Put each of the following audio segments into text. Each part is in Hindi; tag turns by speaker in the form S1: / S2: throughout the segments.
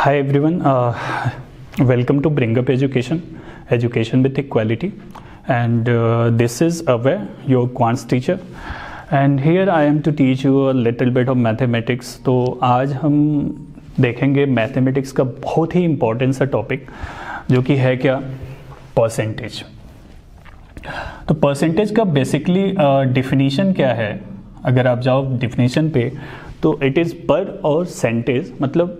S1: Hi everyone welcome to bring up education education with equality and this is away your quants teacher and here I am to teach you little bit of mathematics तो आज हम देखेंगे मैथमेटिक्स का बहुत ही इम्पोर्टेंट सा टॉपिक जो कि है क्या? परसेंटेज तो परसेंटेज का बेसिकली डिफिनीशन uh, क्या है? अगर आप जाओ डिफिनीशन पे तो इट इज़ पर और सेंटेज मतलब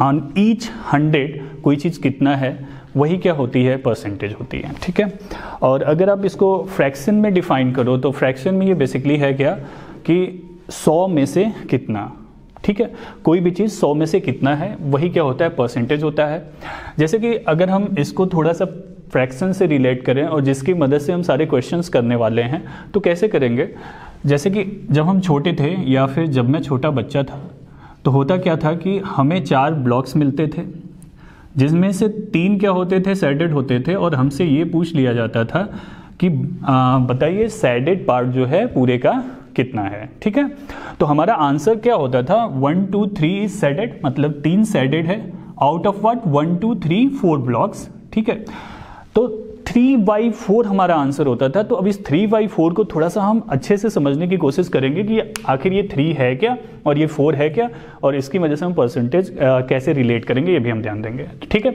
S1: ऑन ईच हंड्रेड कोई चीज़ कितना है, वही क्या होती है परसेंटेज होती है, ठीक है? और अगर आप इसको फ्रैक्शन में डिफाइन करो तो फ्रैक्शन में ये बेसिकली है क्या कि सौ में से कितना, ठीक है? कोई भी चीज़ सौ में से कितना है, वही क्या होता है परसेंटेज होता है। जैसे कि अगर हम इसको थोड़ा सा फ्रैक्शन से रिलेट करें और जिसकी मदद से हम सारे क्वेश्चंस करने वाले हैं तो कैसे करेंगे? जैसे कि जब हम छोटे थे या फिर जब मैं छोटा बच्चा था तो होता क्या था कि हमें चार ब्लॉक्स मिलते थे, जिसमें से तीन क्या होते थे सैडेड होते थे, और हमसे ये पूछ लिया जाता था कि बताइए सैडेड पार्ट जो है पूरे का कितना है, ठीक है? तो हमारा आंसर क्या होता था? One two three is shaded मतलब तीन सैडेड है out of what one two three four blocks ठीक है? तो थ्री बाई फोर हमारा आंसर होता था तो अब इस थ्री बाई फोर को थोड़ा सा हम अच्छे से समझने की कोशिश करेंगे कि आखिर ये थ्री है क्या और ये फोर है क्या और इसकी वजह से हम परसेंटेज कैसे रिलेट करेंगे, ये भी हम ध्यान देंगे। ठीक है?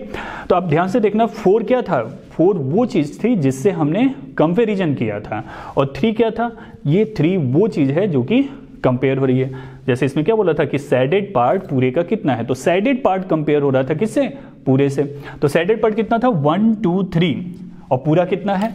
S1: तो आप ध्यान से देखना फोर क्या था? फोर वो चीज़ थी जिससे हमने कंपेरिजन किया था और थ्री क्या था? ये थ्री वो चीज़ है जो कि कंपेयर हो रही है। जैसे इसमें क्या बोला था कि सैडेड पार्ट पूरे का कितना है? तो सैडेड पार्ट कंपेयर हो रहा था किससे? पूरे से। तो सैडेड पार्ट कितना था? वन टू थ्री और पूरा कितना है?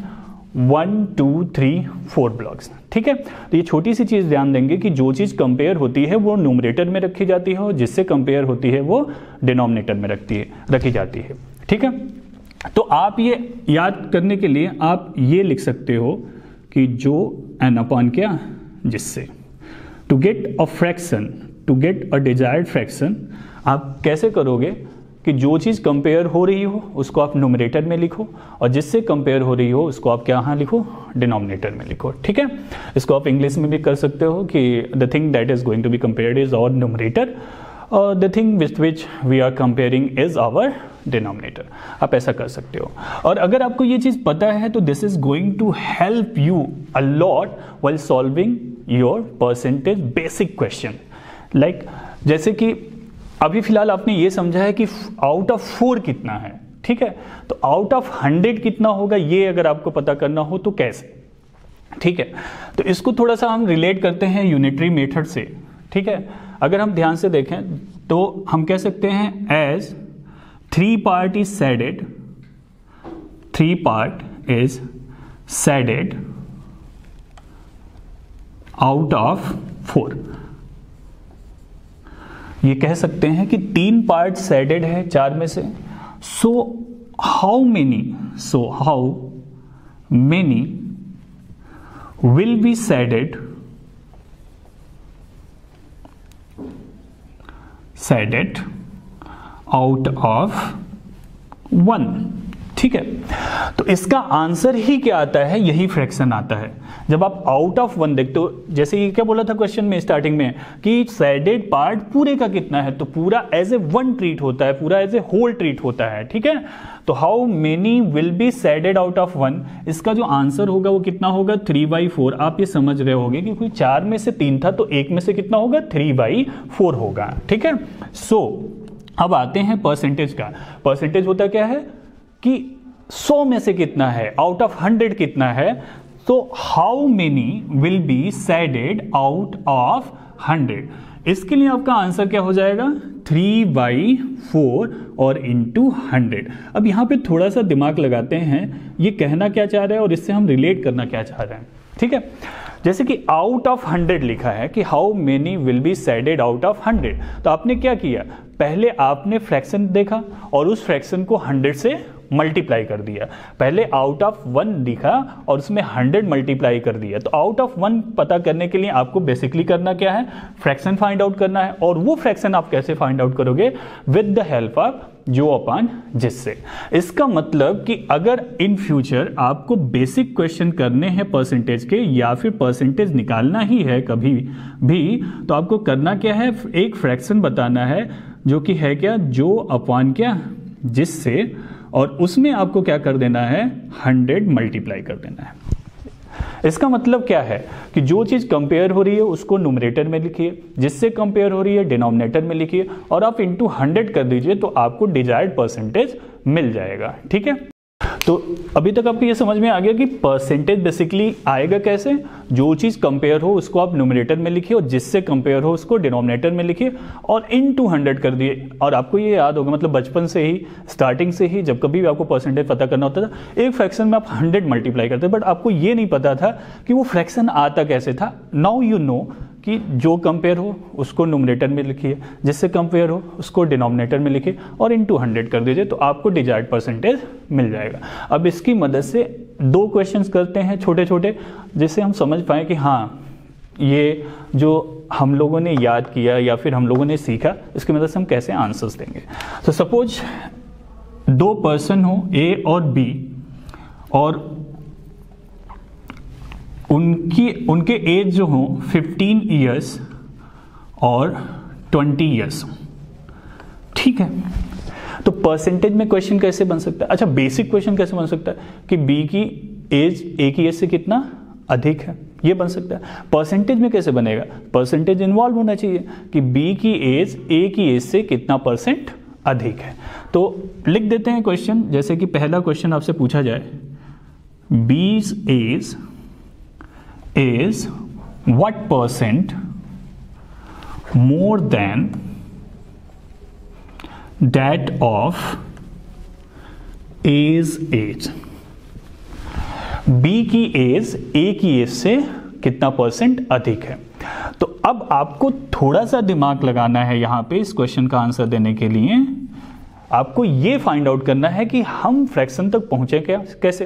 S1: One two three four blocks ठीक है? तो ये छोटी सी चीज़ ध्यान देंगे कि जो चीज़ कंपेयर होती है, वो न्यूमरेटर में रखी जाती है और जिससे कंपेयर होती है, वो डिनोमिनेटर में रखती है, रखी जाती है। ठीक है? तो आप ये याद करने के लिए आप ये लिख सकते हो कि जो एन अपॉन क्या? जिससे। To get a fraction to get a desired fraction आप कैसे करोगे? कि जो चीज़ कंपेयर हो रही हो, उसको आप नोमिनेटर में लिखो और जिससे कंपेयर हो रही हो, उसको आप क्या यहाँ लिखो? डिनोमिनेटर में लिखो। ठीक है? इसको आप इंग्लिश में भी कर सकते हो कि the thing that is going to be compared is our nominator और the thing with which we are comparing is our denominator आप ऐसा कर सकते हो। और अगर आपको ये चीज़ पता है तो this is going to help you a lot lot while solving your percentage basic question like जैसे कि अभी फ़िलहाल आपने ये समझा है कि आउट ऑफ़ फोर कितना है, ठीक है? तो आउट ऑफ़ हंड्रेड कितना होगा, ये अगर आपको पता करना हो तो कैसे? ठीक है? तो इसको थोड़ा सा हम रिलेट करते हैं यूनिटरी मेथड से, ठीक है? अगर हम ध्यान से देखें तो हम कह सकते हैं as three part is shaded three part is shaded out of four ये कह सकते हैं कि तीन पार्ट सेडेड है चार में से। So how many so how many will be shaded shaded out of one ठीक है? तो इसका आंसर ही क्या आता है? यही फ्रैक्शन आता है। जब आप आउट ऑफ़ वन देखते हो जैसे ये क्या बोला था क्वेश्चन में स्टार्टिंग में कि सैडेड पार्ट पूरे का कितना है? तो पूरा एज ए वन ट्रीट होता है पूरा एज ए होल ट्रीट होता है ठीक है? तो how many will be shaded out of one इसका जो आंसर होगा वो कितना होगा? थ्री बाई फोर आप ये समझ रहे होगे कोई चार में से तीन था तो एक में से कितना होगा? थ्री बाई फोर होगा ठीक है? सो so, अब आते हैं परसेंटेज का। परसेंटेज होता क्या है? कि 100 में से कितना है? आउट ऑफ़ 100 कितना है? तो how many will be shaded out of 100 इसके लिए आपका आंसर क्या हो जाएगा? थ्री बाई फोर और इंटू हंड्रेड अब यहाँ पे थोड़ा सा दिमाग लगाते हैं, ये कहना क्या चाह रहे हैं और इससे हम रिलेट करना क्या चाह रहे हैं। ठीक है? जैसे कि आउट ऑफ़ हंड्रेड लिखा है कि how many will be shaded out of hundred तो आपने क्या किया? पहले आपने फ्रैक्शन देखा और उस फ्रैक्शन को हंड्रेड से मल्टीप्लाई कर दिया। पहले आउट ऑफ़ वन दिखा और उसमें हंड्रेड मल्टीप्लाई कर दिया। तो आउट ऑफ़ वन पता करने के लिए आपको बेसिकली करना क्या है? फ्रैक्शन फाइंड आउट करना है। और वो फ्रैक्शन आप कैसे फाइंड आउट करोगे? विद द हेल्प ऑफ़ जो अपान जिससे। इसका मतलब कि अगर इन फ्यूचर आपको बेसिक क्वेश्चन करने हैं परसेंटेज के या फिर परसेंटेज निकालना ही है कभी भी तो आपको करना क्या है? एक फ्रैक्शन बताना है जो कि है क्या? जो अपान क्या? जिससे और उसमें आपको क्या कर देना है? हंड्रेड मल्टीप्लाई कर देना है। इसका मतलब क्या है कि जो चीज़ कंपेयर हो रही है, उसको नोमिनेटर में लिखिए। जिससे कंपेयर हो रही है डिनोमिनेटर में लिखिए। और आप इंटू हंड्रेड कर दीजिए तो आपको डिजायर्ड परसेंटेज मिल जाएगा। ठीक है? तो अभी तक आपको ये समझ में आ गया कि परसेंटेज बेसिकली आएगा कैसे? जो चीज़ कंपेयर हो, उसको आप न्यूमिनेटर में लिखिए और जिससे कंपेयर हो, उसको डिनोमिनेटर में लिखिए और इन टू हंड्रेड कर दिए। और आपको ये याद होगा मतलब बचपन से ही स्टार्टिंग से ही जब कभी भी आपको परसेंटेज पता करना होता था, एक फ्रैक्शन में आप हंड्रेड मल्टीप्लाई करते बट आपको ये नहीं पता था कि वो फ्रैक्शन आता कैसे था। नाउ यू नो कि जो कंपेयर हो, उसको नोमिनेटर में लिखिए। जिससे कंपेयर हो, उसको डिनोमिनेटर में लिखिए और इन टू हंड्रेड कर दीजिए तो आपको डिजायर्ड परसेंटेज मिल जाएगा। अब इसकी मदद से दो क्वेश्चंस करते हैं छोटे छोटे जिससे हम समझ पाए कि हाँ ये जो हम लोगों ने याद किया या फिर हम लोगों ने सीखा, इसकी मदद से हम कैसे आंसर्स देंगे। तो सपोज़ दो पर्सन हो ए और बी और उनकी, उनके एज जो हो 15 इयर्स और 20 इयर्स ठीक है? तो परसेंटेज में क्वेश्चन कैसे बन सकता है? अच्छा बेसिक क्वेश्चन कैसे बन सकता है? कि बी की एज ए की एज से कितना अधिक है? ये बन सकता है। परसेंटेज में कैसे बनेगा? परसेंटेज इन्वॉल्व होना चाहिए कि बी की एज ए की एज से कितना परसेंट अधिक है। तो लिख देते हैं क्वेश्चन जैसे कि पहला क्वेश्चन आपसे पूछा जाए B's age is what percent more than that of A's age? B की एज ए की एज से कितना परसेंट अधिक है? तो अब आपको थोड़ा सा दिमाग लगाना है यहाँ पे इस क्वेश्चन का आंसर देने के लिए। आपको ये फाइंड आउट करना है कि हम फ्रैक्शन तक पहुँचे क्या, कैसे?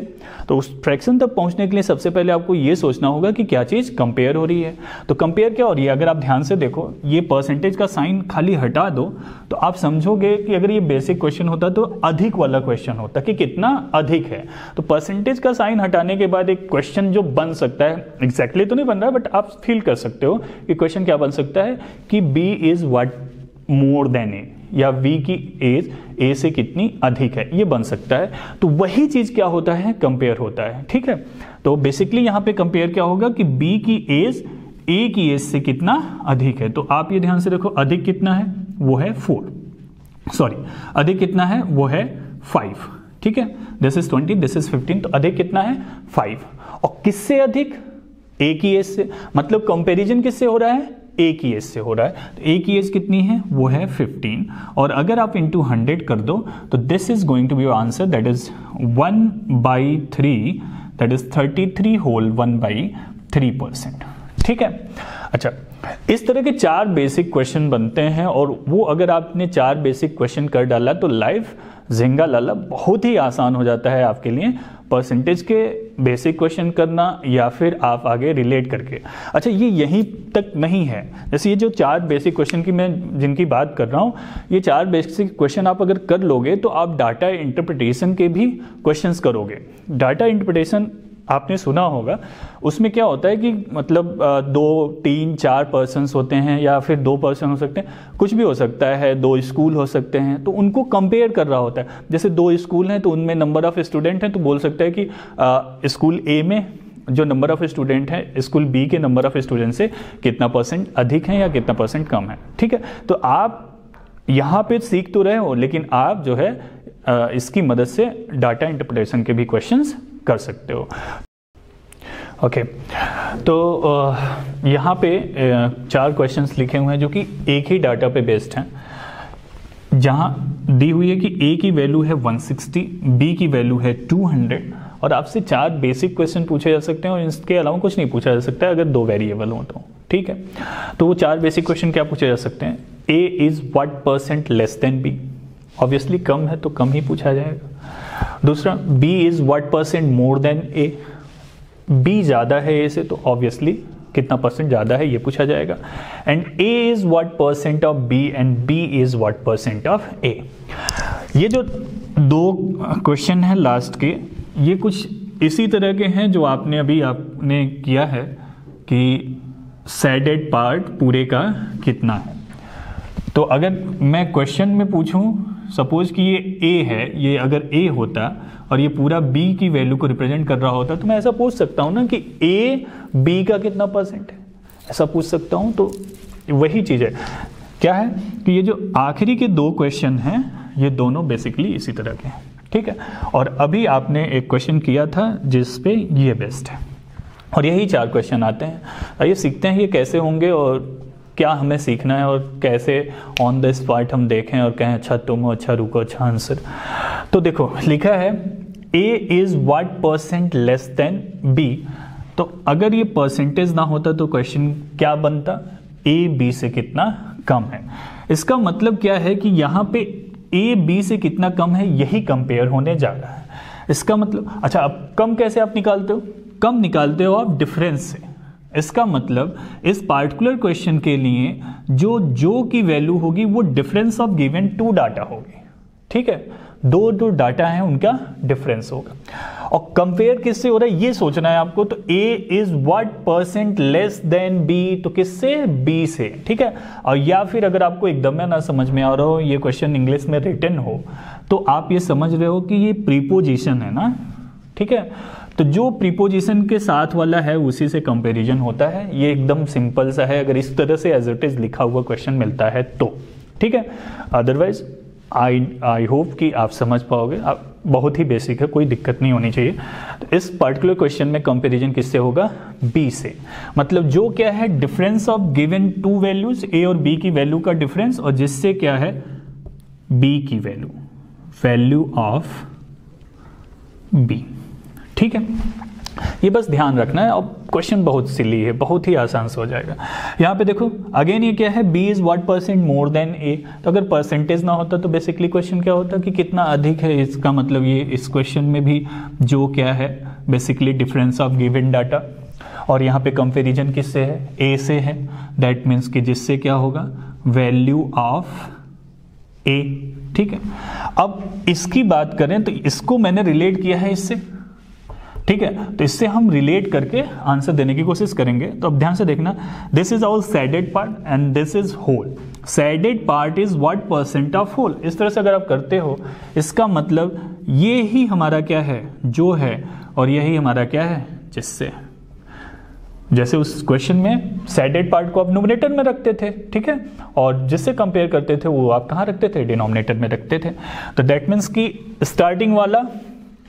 S1: तो उस फ्रैक्शन तक पहुँचने के लिए सबसे पहले आपको ये सोचना होगा कि क्या चीज़ कंपेयर हो रही है। तो कंपेयर क्या हो रही है? अगर आप ध्यान से देखो, ये परसेंटेज का साइन खाली हटा दो तो आप समझोगे कि अगर ये बेसिक क्वेश्चन होता तो अधिक वाला क्वेश्चन होता कि कितना अधिक है। तो परसेंटेज का साइन हटाने के बाद एक क्वेश्चन जो बन सकता है एग्जैक्टली exactly तो नहीं बन रहा बट आप फील कर सकते हो कि क्वेश्चन क्या बन सकता है कि B is what more than A या v की एज a से कितनी अधिक है, ये बन सकता है। तो वही चीज़ क्या होता है? कंपेयर होता है, ठीक है? तो बेसिकली यहाँ पे कंपेयर क्या होगा कि b की एज a की एज से कितना अधिक है। तो आप ये ध्यान से देखो, अधिक कितना है? वो है फोर सॉरी अधिक कितना है? वो है फाइव ठीक है? This is twenty this is fifteen तो अधिक कितना है? फाइव और किससे अधिक? ए की एज से। मतलब कंपेरिजन किससे हो रहा है? ए की एज से हो रहा है। तो ए की एज कितनी है? वो है 15 और अगर आप इंटू हंड्रेड कर दो तो this is going to be answer that is one by three that is thirty three whole one by three percent ठीक है? अच्छा इस तरह के चार बेसिक क्वेश्चन बनते हैं, और वो अगर आपने चार बेसिक क्वेश्चन कर डाला तो लाइफ झिंगा लाला बहुत ही आसान हो जाता है आपके लिए परसेंटेज के बेसिक क्वेश्चन करना या फिर आप आगे रिलेट करके। अच्छा ये यहीं तक नहीं है। जैसे ये जो चार बेसिक क्वेश्चन की मैं जिनकी बात कर रहा हूँ, ये चार बेसिक क्वेश्चन आप अगर कर लोगे तो आप डाटा इंटरप्रिटेशन के भी क्वेश्चंस करोगे। डाटा इंटरप्रिटेशन आपने सुना होगा, उसमें क्या होता है कि मतलब दो, तीन, चार पर्सन होते हैं या फिर दो पर्सन हो सकते हैं, कुछ भी हो सकता है, दो स्कूल हो सकते हैं तो उनको कंपेयर कर रहा होता है। जैसे दो स्कूल हैं तो उनमें नंबर ऑफ़ स्टूडेंट हैं तो बोल सकते हैं कि स्कूल ए में जो नंबर ऑफ़ स्टूडेंट हैं स्कूल बी के नंबर ऑफ़ स्टूडेंट से कितना परसेंट अधिक है या कितना परसेंट कम है। ठीक है? तो आप यहाँ पे सीख तो रहे हो, लेकिन आप जो है इसकी मदद से डाटा इंटरप्रिटेशन के भी क्वेश्चंस कर सकते हो। Okay okay. तो यहाँ पे चार क्वेश्चंस लिखे हुए हैं जो कि एक ही डाटा पे बेस्ड हैं। जहाँ दी हुई है कि ए की वैल्यू है 160 बी की वैल्यू है 200 और आपसे चार बेसिक क्वेश्चन पूछे जा सकते हैं और इसके अलावा कुछ नहीं पूछा जा सकता है अगर दो वेरिएबल हो तो। ठीक है? तो वो चार बेसिक क्वेश्चन क्या पूछे जा सकते हैं? A is what percent less than B obviously कम है तो कम ही पूछा जाएगा। दूसरा B is what percent more than A B ज़्यादा है ए से तो ऑब्वियसली कितना परसेंट ज़्यादा है, ये पूछा जाएगा। And A is what percent of B and B is what percent of A ये जो दो क्वेश्चन है लास्ट के, ये कुछ इसी तरह के हैं जो आपने अभी आपने किया है कि सैडेड पार्ट पूरे का कितना है। तो अगर मैं क्वेश्चन में पूछूँ सपोज़ कि ये ए है, ये अगर ए होता और ये पूरा बी की वैल्यू को रिप्रेजेंट कर रहा होता तो मैं ऐसा पूछ सकता हूँ ना कि ए बी का कितना परसेंट है? ऐसा पूछ सकता हूँ तो वही चीज़ है। क्या है कि ये जो आखिरी के दो क्वेश्चन हैं, ये दोनों बेसिकली इसी तरह के हैं, ठीक है? और अभी आपने एक क्वेश्चन किया था जिस पे ये बेस्ट है। और यही चार क्वेश्चन आते हैं। आइए सीखते हैं ये कैसे होंगे और क्या हमें सीखना है और कैसे ऑन द स्पॉट हम देखें और कहें अच्छा तुम हो अच्छा रुको अच्छा आंसर तो देखो, लिखा है A is what percent less than B तो अगर ये परसेंटेज ना होता तो क्वेश्चन क्या बनता? ए बी से कितना कम है। इसका मतलब क्या है कि यहाँ पे ए बी से कितना कम है, यही कंपेयर होने जा रहा है। इसका मतलब अच्छा अब कम कैसे आप निकालते हो? कम निकालते हो आप डिफरेंस से। इसका मतलब इस पार्टिकुलर क्वेश्चन के लिए जो जो की वैल्यू होगी, वो difference of given two data होगी। ठीक है? दो जो डाटा है, उनका डिफरेंस होगा। और कंपेयर किससे हो रहा है, ये सोचना है आपको तो A is what percent less than B तो किससे? बी से। ठीक है? और या फिर अगर आपको एकदम में ना समझ में आ रहा हो, ये क्वेश्चन इंग्लिश में रिटर्न हो तो आप ये समझ रहे हो कि ये प्रीपोजिशन है ना? ठीक है? तो जो प्रीपोजिशन के साथ वाला है, उसी से कंपेरिजन होता है। ये एकदम सिंपल सा है। अगर इस तरह से एज इट इज़ लिखा हुआ क्वेश्चन मिलता है तो। ठीक है? अदरवाइज़ आई आई होप कि आप समझ पाओगे। आप, बहुत ही बेसिक है, कोई दिक्कत नहीं होनी चाहिए। तो इस पर्टिकुलर क्वेश्चन में कंपैरिजन किससे होगा? बी से। मतलब जो क्या है difference of given two values A और बी की वैल्यू का डिफरेंस और जिससे क्या है? बी की वैल्यू वैल्यू ऑफ़ बी ठीक है? ये बस ध्यान रखना है। अब क्वेश्चन बहुत सिली है, बहुत ही आसान से हो जाएगा। यहाँ पे देखो अगेन ये क्या है? B is what percent more than A तो अगर परसेंटेज ना होता तो बेसिकली क्वेश्चन क्या होता? कि कितना अधिक है इसका मतलब ये, इस क्वेश्चन में भी जो क्या है? Basically difference of given data और यहाँ पे कंपेरिजन किससे है? ए से है। दैट मीन्स कि जिससे क्या होगा? वैल्यू ऑफ़ ए ठीक है? अब इसकी बात करें तो इसको मैंने रिलेट किया है इससे। ठीक है? तो इससे हम रिलेट करके आंसर देने की कोशिश करेंगे। तो अब ध्यान से देखना this is our shaded part and this is whole shaded part is what percent of whole इस तरह से अगर आप करते हो, इसका मतलब ये ही हमारा क्या है? जो है, और यही हमारा क्या है? जिससे। जैसे उस क्वेश्चन में सैडेड पार्ट को आप नोमिनेटर में रखते थे, ठीक है? और जिससे कंपेयर करते थे, वो आप कहाँ रखते थे? डिनोमिनेटर में रखते थे। तो दैट मीन्स कि स्टार्टिंग वाला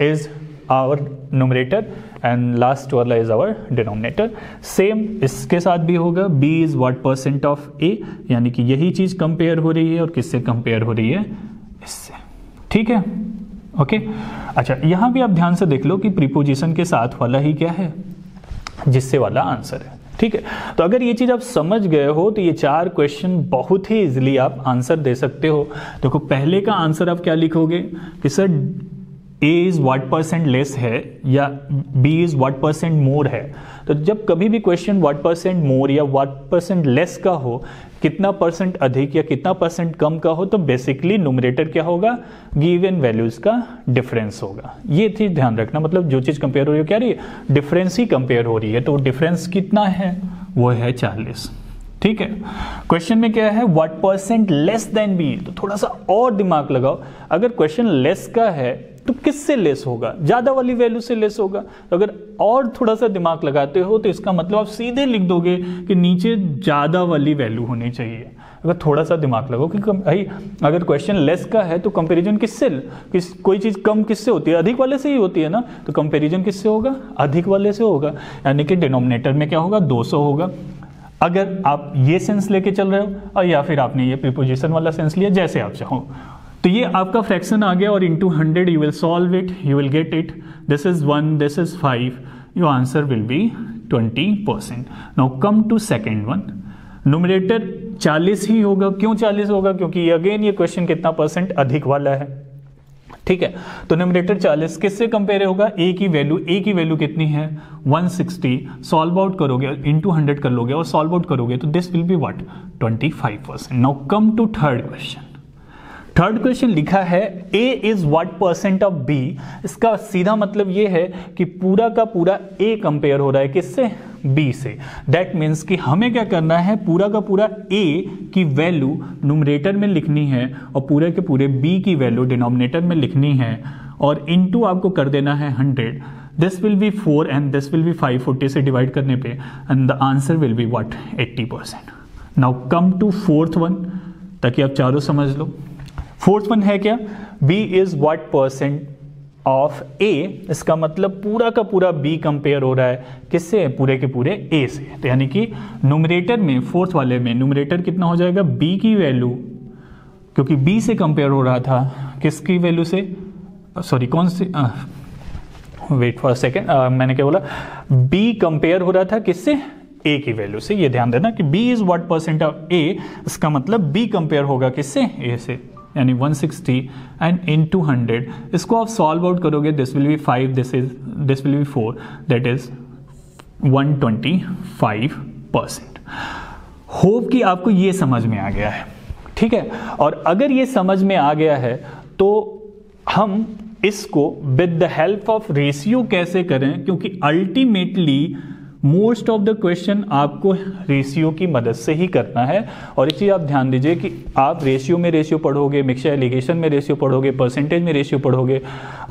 S1: is our nominator and last वाला इज़ आवर डिनोमिनेटर सेम इसके साथ भी होगा. B is what percent of A यानी कि यही चीज़ कंपेयर हो रही है और किससे कंपेयर हो रही है? इससे. ठीक है? Okay okay? अच्छा यहाँ भी आप ध्यान से देख लो कि प्रीपोजिशन के साथ वाला ही क्या है? जिससे वाला आंसर है. ठीक है? तो अगर ये चीज़ आप समझ गए हो तो ये चार क्वेश्चन बहुत ही इजिली आप आंसर दे सकते हो. देखो तो पहले का आंसर आप क्या लिखोगे? कि sir A is what percent less है या B is what percent more है? तो जब कभी भी क्वेश्चन वाट परसेंट मोर या वाट परसेंट लेस का हो, कितना परसेंट अधिक या कितना परसेंट कम का हो तो बेसिकली नुमरेटर क्या होगा? गिवन वैल्यूज़ का डिफरेंस होगा। ये चीज़ ध्यान रखना। मतलब जो चीज़ कंपेयर हो रही है क्या रही है? डिफरेंस ही कंपेयर हो रही है। तो डिफरेंस कितना है? वो है चालीस। ठीक है? क्वेश्चन में क्या है? What percent less than B तो थोड़ा सा और दिमाग लगाओ। अगर क्वेश्चन लेस का है तो किससे लेस होगा? ज़्यादा वाली वैल्यू से लेस होगा। तो अगर और थोड़ा सा दिमाग लगाते हो तो इसका मतलब आप सीधे लिख दोगे कि नीचे ज़्यादा वाली वैल्यू होनी चाहिए। अगर थोड़ा सा दिमाग लगाओ कि भाई, अगर क्वेश्चन लेस का है तो कंपैरिजन किससे किस कोई चीज़ कम किससे होती है? अधिक वाले से ही होती है ना? तो कंपैरिजन किससे होगा? अधिक वाले से होगा। यानी कि डिनोमिनेटर में क्या होगा? 200 होगा। अगर आप ये सेंस लेके चल रहे हो, और या फिर आपने ये प्रिपोजिशन वाला सेंस लिया, जैसे आप चाहो। तो ये आपका फ्रैक्शन आ गया और into hundred you will solve it you will get it this is one this is five your answer will be twenty percent now come to second one nominator 40 ही होगा। क्यों 40 होगा? क्योंकि अगेन ये क्वेश्चन कितना परसेंट अधिक वाला है। ठीक है? तो नोमिनेटर 40 किससे कंपेयर होगा? ए की वैल्यू ए की वैल्यू कितनी है? 160 सॉल्व आउट करोगे इंटू हंड्रेड कर लोगे और सॉल्व आउट करोगे तो this will be what 25 percent now come to third question third question लिखा है A is what percent of B इसका सीधा मतलब ये है कि पूरा का पूरा ए कंपेयर हो रहा है किससे? बी से। दैट मीन्स कि हमें क्या करना है, पूरा का पूरा ए की वैल्यू नुमरेटर में लिखनी है और पूरे के पूरे बी की वैल्यू डिनोमिनेटर में लिखनी है और इनटू आपको कर देना है hundred this will be four and this will be five forty से डिवाइड करने पे and the answer will be what eighty percent now come to fourth one ताकि आप चारों समझ लो। फोर्थ वन है क्या? B is what percent of A इसका मतलब पूरा का पूरा बी कंपेयर हो रहा है। किससे? पूरे के पूरे ए से। तो यानी कि नुमरेटर में फोर्थ वाले में नुमरेटर कितना हो जाएगा? B की वैल्यू क्योंकि b से कंपेयर हो रहा था, किसकी वैल्यू से? सॉरी कौन सी? वेट फॉर सेकेंड मैंने क्या बोला? बी कंपेयर हो रहा था किससे? ए की वैल्यू से। ये ध्यान देना कि B is what percent of A इसका मतलब बी कंपेयर होगा किससे? ए से। यानी 160 एंड इन टू हंड्रेड इसको आप सॉल्व आउट करोगे this will be five this is this will be four that is 125 percent hope कि आपको ये समझ में आ गया है। ठीक है? और अगर ये समझ में आ गया है तो हम इसको with the help of ratio कैसे करें? क्योंकि ultimately most of the question आपको रेशियो की मदद से ही करना है। और एक चीज़ आप ध्यान दीजिए कि आप रेशियो में रेशियो पढ़ोगे, मिक्सर एलिगेशन में रेशियो पढ़ोगे परसेंटेज में रेशियो पढ़ोगे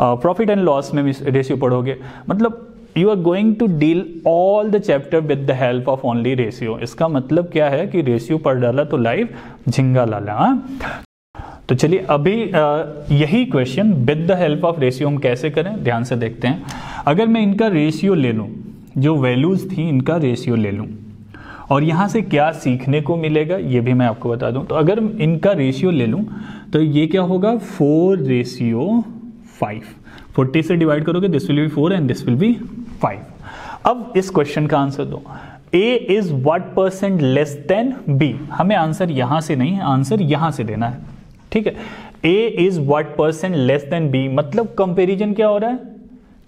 S1: प्रॉफिट एंड लॉस में रेशियो पढ़ोगे। मतलब you are going to deal all the chapter with the help of only ratio इसका मतलब क्या है कि रेशियो पढ़ डाला तो लाइव झिंगा लाला हाँ? तो चलिए अभी यही question with the help of ratio हम कैसे करें? ध्यान से देखते हैं। अगर मैं इनका रेशियो ले लूँ जो वैल्यूज़ थी, इनका रेशियो ले लूँ। और यहाँ से क्या सीखने को मिलेगा, ये भी मैं आपको बता दूँ। तो अगर इनका रेशियो ले लूँ तो ये क्या होगा? फोर रेशियो फाइव फोर्टी से डिवाइड करोगे this will be four and this will be five अब इस क्वेश्चन का आंसर दो। A is what percent less than B हमें आंसर यहाँ से नहीं आंसर यहाँ से देना है। ठीक है? A is what percent less than B मतलब कंपेरिजन क्या हो रहा है?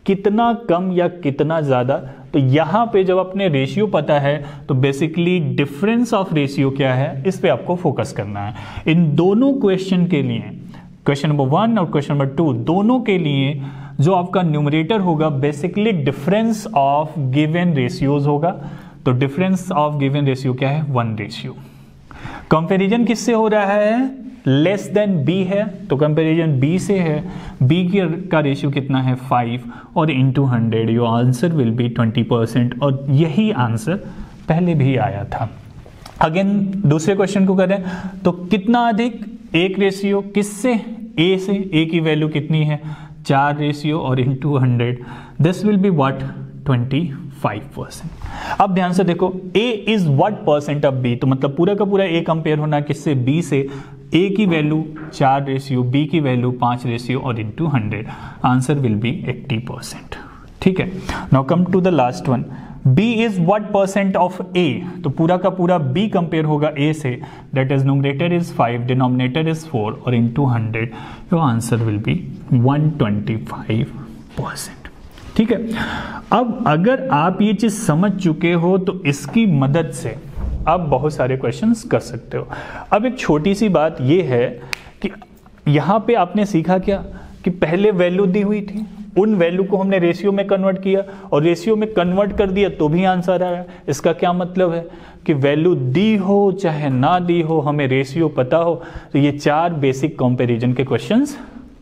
S1: कितना कम या कितना ज़्यादा? तो यहाँ पे जब अपने रेशियो पता है तो बेसिकली डिफरेंस ऑफ़ रेशियो क्या है? इस पे आपको फोकस करना है। इन दोनों क्वेश्चन के लिए क्वेश्चन नंबर वन और क्वेश्चन नंबर टू दोनों के लिए जो आपका न्यूमरेटर होगा basically difference of given ratios होगा। तो डिफरेंस ऑफ़ गिवन रेशियो क्या है? वन रेशियो कंपेरिजन किससे हो रहा है? लेस देन बी है तो कंपेरिजन बी से है बी का रेशियो कितना है? फाइव और into hundred your answer will be twenty percent और यही आंसर पहले भी आया था। अगेन दूसरे क्वेश्चन को करें तो कितना अधिक एक रेशियो किससे? ए से। ए की वैल्यू कितनी है? चार रेशियो और into hundred this will be what twenty five percent अब ध्यान से देखो A is what percent of B तो मतलब पूरा का पूरा ए कंपेयर होना किससे? बी से। ए की वैल्यू चार रेशियो बी की वैल्यू पाँच रेशियो और into hundred answer will be eighty percent ठीक है? Now come to the last one b is what percent of a? तो पूरा का पूरा b कंपेयर होगा a से. That is nominator is five denominator is four और into 100 your answer will be 125 percent ठीक है? अब अगर आप ये चीज़ समझ चुके हो तो इसकी मदद से आप बहुत सारे क्वेश्चन कर सकते हो। अब एक छोटी सी बात ये है कि यहाँ पे आपने सीखा क्या कि पहले वैल्यू दी हुई थी, उन वैल्यू को हमने रेशियो में कन्वर्ट किया और रेशियो में कन्वर्ट कर दिया तो भी आंसर आया। इसका क्या मतलब है कि वैल्यू दी हो, चाहे ना दी हो, हमें रेशियो पता हो तो ये चार बेसिक कंपैरिजन के क्वेश्चंस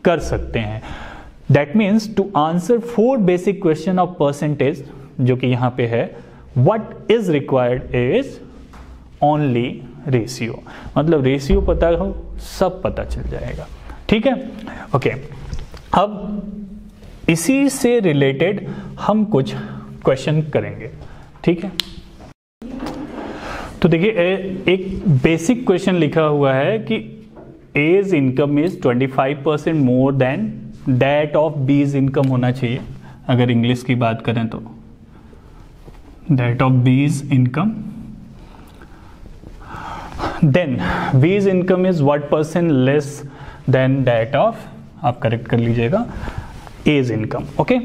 S1: कर सकते हैं। That means to answer four basic question of percentage जो कि यहाँ पे है what is required is only ratio मतलब रेशियो पता हो, सब पता चल जाएगा। ठीक है? ओके अब इसी से रिलेटेड हम कुछ क्वेश्चन करेंगे। ठीक है? तो देखिए एक बेसिक क्वेश्चन लिखा हुआ है कि A's income is 25 percent more than that of B's income होना चाहिए। अगर इंग्लिश की बात करें तो। That of B's income than B's income is what percent less than that of आप करेक्ट कर लीजिएगा एज इनकम ओके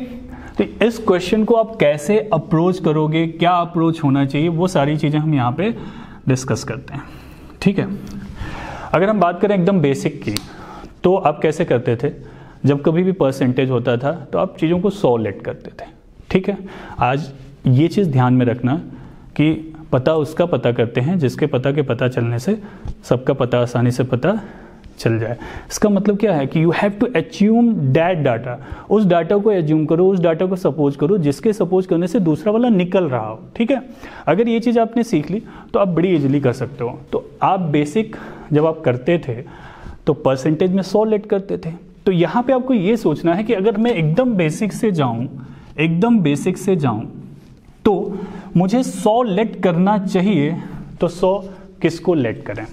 S1: तो इस क्वेश्चन को आप कैसे अप्रोच करोगे, क्या अप्रोच होना चाहिए, वो सारी चीज़ें हम यहाँ पे डिस्कस करते हैं, ठीक है? अगर हम बात करें एकदम बेसिक की तो आप कैसे करते थे? जब कभी भी परसेंटेज होता था तो आप चीज़ों को सौ लेट करते थे, ठीक है? आज ये चीज़ ध्यान में रखना कि पता उसका पता करते हैं, जिसके पता के पता चलने से सबका पता आसानी से पता चल जाए। इसका मतलब क्या है कि you have to assume that data उस डाटा को एज्यूम करो, उस डाटा को सपोज़ करो, जिसके सपोज़ करने से दूसरा वाला निकल रहा हो, ठीक है? अगर ये चीज़ आपने सीख ली तो आप बड़ी इजीली कर सकते हो। तो आप बेसिक जब आप करते थे तो परसेंटेज में सौ लेट करते थे। तो यहाँ पे आपको ये सोचना है कि अगर मैं एकदम बेसिक से जाऊँ, एकदम बेसिक से जाऊँ तो मुझे सौ लेट करना चाहिए तो सौ किसको लेट करें?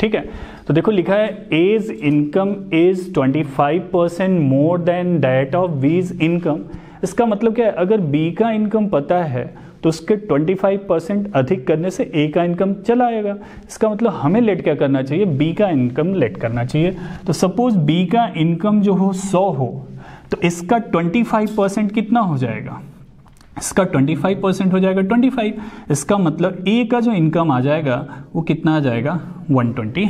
S1: ठीक है? तो देखो, लिखा है A's income is 25 percent more than that of B's income इसका मतलब क्या है? अगर बी का इनकम पता है तो उसके 25 परसेंट अधिक करने से ए का इनकम चला आएगा। इसका मतलब हमें लेट क्या करना चाहिए? बी का इनकम लेट करना चाहिए। तो सपोज़ बी का इनकम जो हो 100 हो तो इसका 25 परसेंट कितना हो जाएगा? इसका 25 परसेंट हो जाएगा 25 इसका मतलब ए का जो इनकम आ जाएगा, वो कितना आ जाएगा? 125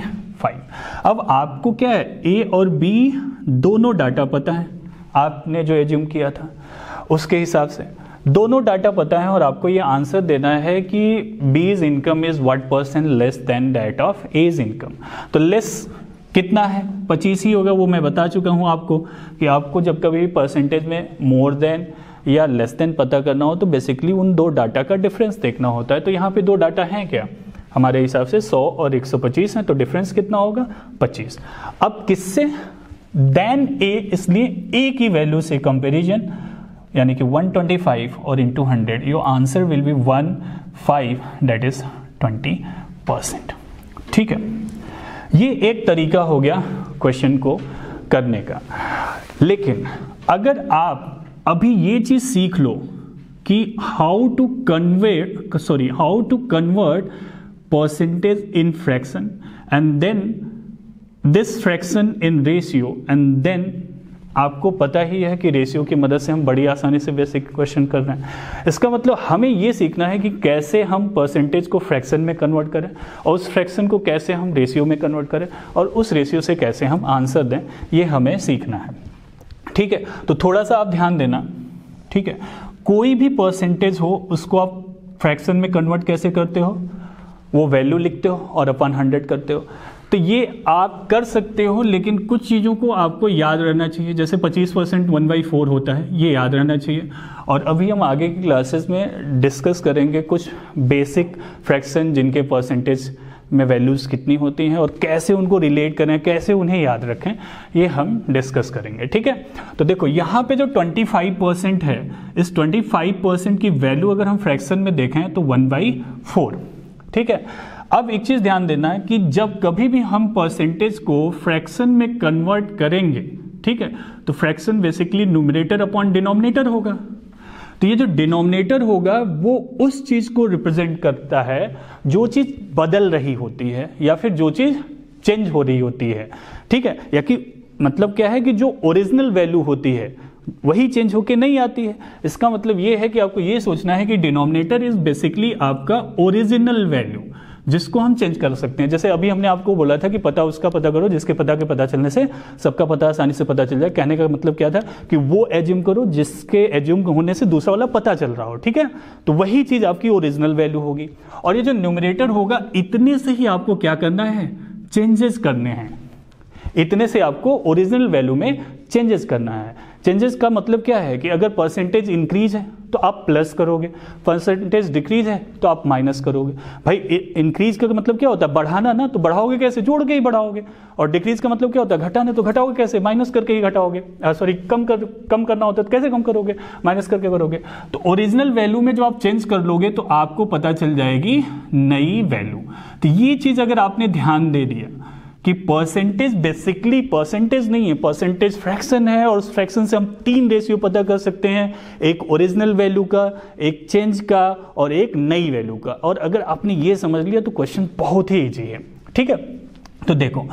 S1: अब आपको क्या है? ए और बी दोनों डाटा पता है। आपने जो एज्यूम किया था, उसके हिसाब से। दोनों डाटा पता है और आपको ये आंसर देना है कि B's income is what percent less than that of A's income तो लेस कितना है? पच्चीस ही होगा, वो मैं बता चुका हूँ आपको कि आपको जब कभी परसेंटेज में मोर देन या लेस देन पता करना हो तो बेसिकली उन दो डाटा का डिफरेंस देखना होता है। तो यहाँ पे दो डाटा हैं क्या? हमारे हिसाब से 100 और 125 है तो डिफरेंस कितना होगा? 25 अब किससे? देन ए इसलिए ए की वैल्यू से कंपेरिजन यानी कि 125 और into hundred your answer will be one five that is 20 percent ठीक है? ये एक तरीका हो गया क्वेश्चन को करने का। लेकिन अगर आप अभी ये चीज़ सीख लो कि how to convert sorry how to convert percentage in fraction and then this fraction in ratio and then आपको पता ही है कि रेशियो की मदद से हम बड़ी आसानी से बेसिक क्वेश्चन कर रहे हैं। इसका मतलब हमें ये सीखना है कि कैसे हम परसेंटेज को फ्रैक्शन में कन्वर्ट करें और उस फ्रैक्शन को कैसे हम रेशियो में कन्वर्ट करें और उस रेशियो से कैसे हम आंसर दें, ये हमें सीखना है। ठीक है? तो थोड़ा सा आप ध्यान देना, ठीक है? कोई भी परसेंटेज हो, उसको आप फ्रैक्शन में कन्वर्ट कैसे करते हो? वो वैल्यू लिखते हो और अपन हंड्रेड करते हो। तो ये आप कर सकते हो, लेकिन कुछ चीज़ों को आपको याद रहना चाहिए। जैसे 25 परसेंट वन बाई फोर होता है, ये याद रहना चाहिए। और अभी हम आगे की क्लासेस में डिस्कस करेंगे कुछ बेसिक फ्रैक्शन जिनके परसेंटेज में वैल्यूज़ कितनी होती हैं और कैसे उनको रिलेट करें, कैसे उन्हें याद रखें, ये हम डिस्कस करेंगे, ठीक है? तो देखो, यहाँ पे जो 25 परसेंट है, इस 25 परसेंट की वैल्यू अगर हम फ्रैक्शन में देखें तो वन बाई फोर ठीक है? अब एक चीज़ ध्यान देना है कि जब कभी भी हम परसेंटेज को फ्रैक्शन में कन्वर्ट करेंगे, ठीक है? तो fraction basically numerator upon denominator होगा। तो ये जो डिनोमिनेटर होगा, वो उस चीज़ को रिप्रेजेंट करता है, जो चीज़ बदल रही होती है, या फिर जो चीज़ चेंज हो रही होती है। ठीक है? या कि मतलब क्या है कि जो ओरिजिनल वैल्यू होती है, वही चेंज होके नहीं आती है। इसका मतलब ये है कि आपको ये सोचना है कि डिनोमिनेटर इज़ बेसिकली आपका ओरिजिनल वैल्यू। जिसको हम चेंज कर सकते हैं। जैसे अभी हमने आपको बोला था कि पता उसका पता करो, जिसके पता के पता चलने से सबका पता आसानी से पता चल जाए। कहने का मतलब क्या था कि वो एज्यूम करो जिसके एज्यूम होने से दूसरा वाला पता चल रहा हो, ठीक है? तो वही चीज़ आपकी ओरिजिनल वैल्यू होगी। और ये जो न्यूमिनेटर होगा, इतने से ही आपको क्या करना है? चेंजेस करने हैं। इतने से आपको ओरिजिनल वैल्यू में चेंजेस करना है। चेंजेस का मतलब क्या है कि अगर परसेंटेज इंक्रीज है तो आप प्लस करोगे। परसेंटेज डिक्रीज है तो आप माइनस करोगे। भाई इंक्रीज का मतलब क्या होता है? बढ़ाना ना तो बढ़ाओगे कैसे? जोड़ के ही बढ़ाओगे। और डिक्रीज का मतलब क्या होता है? घटाना तो घटाओगे कैसे? माइनस करके ही घटाओगे। सॉरी कम कर, कम करना होता है तो कैसे कम करोगे? माइनस करके करोगे। तो ओरिजिनल वैल्यू में जो आप चेंज कर लोगे तो आपको पता चल जाएगी नई वैल्यू तो ये चीज़ अगर आपने ध्यान दे दिया कि परसेंटेज बेसिकली परसेंटेज नहीं है परसेंटेज फ्रैक्शन है और उस फ्रैक्शन से हम तीन रेशियो पता कर सकते हैं, एक ओरिजिनल वैल्यू का, एक चेंज का और एक नई वैल्यू का। और अगर आपने ये समझ लिया तो क्वेश्चन बहुत ही ईजी है। ठीक है? तो देखो,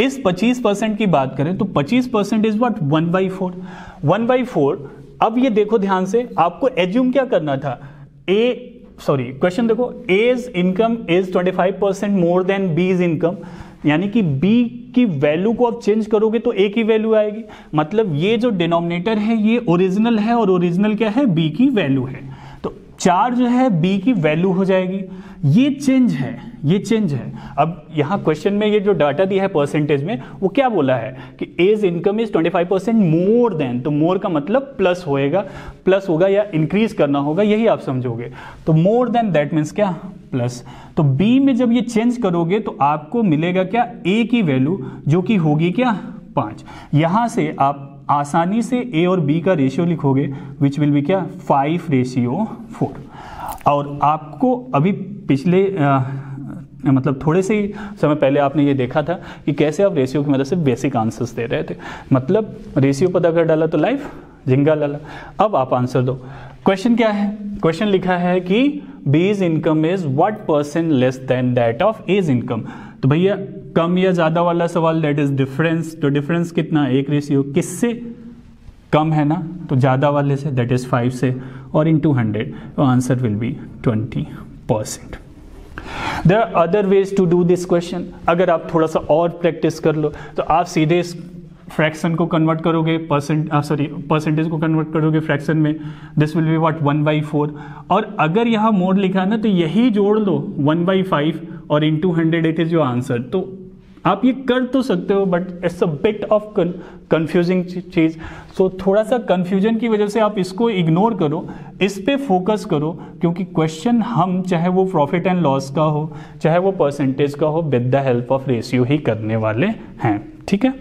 S1: इस 25 परसेंट की बात करें तो 25 percent is what one by four one by four अब ये देखो ध्यान से, आपको एज्यूम क्या करना था? ए सॉरी क्वेश्चन देखो A's income is 25 percent more than B's income यानी कि b की वैल्यू को आप चेंज करोगे तो a की वैल्यू आएगी। मतलब ये जो डिनोमिनेटर है, ये ओरिजिनल है और ओरिजिनल क्या है? B की वैल्यू है। चार जो है बी की वैल्यू हो जाएगी। ये चेंज है, ये चेंज है। अब यहाँ क्वेश्चन में ये जो डाटा दिया है परसेंटेज में, वो क्या बोला है? कि A's income is 25 percent more than तो मोर का मतलब प्लस होएगा। प्लस होगा या इंक्रीज करना होगा, यही आप समझोगे। तो मोर देन दैट मीन्स क्या? प्लस तो बी में जब ये चेंज करोगे तो आपको मिलेगा क्या? ए की वैल्यू जो कि होगी क्या? पाँच। यहाँ से आप आसानी से ए और बी का रेशियो लिखोगे विच विल बी क्या? फाइव रेशियो फोर और आपको अभी पिछले आ, मतलब थोड़े से ही समय पहले आपने ये देखा था कि कैसे आप रेशियो की मदद से बेसिक आंसर्स दे रहे थे। मतलब रेशियो पता कर डाला तो लाइफ झिंगा लाला। अब आप आंसर दो। क्वेश्चन क्या है? क्वेश्चन लिखा है कि B's income is what percent less than that of A's income तो भैया, कम या ज़्यादा वाला सवाल दैट इज़ डिफरेंस तो डिफरेंस कितना एक रेशियो किससे कम है ना? तो ज़्यादा वाले से दैट इज़ फाइव से, और into hundred answer will be twenty percent there are other ways to do this question अगर आप थोड़ा सा और प्रैक्टिस कर लो तो आप सीधे फ्रैक्शन को कन्वर्ट करोगे परसेंट सॉरी परसेंटेज को कन्वर्ट करोगे फ्रैक्शन में this will be what one by four और अगर यहाँ मोड लिखा है ना तो यही जोड़ लो वन बाई फाइव और into hundred it is your answer तो आप ये कर तो सकते हो but it's a bit of confusing cheese so थोड़ा सा कंफ्यूजन की वजह से आप इसको इग्नोर करो, इस पर फोकस करो, क्योंकि क्वेश्चन हम, चाहे वो प्रॉफिट एंड लॉस का हो, चाहे वो परसेंटेज का हो with the help of ratio ही करने वाले हैं. ठीक है?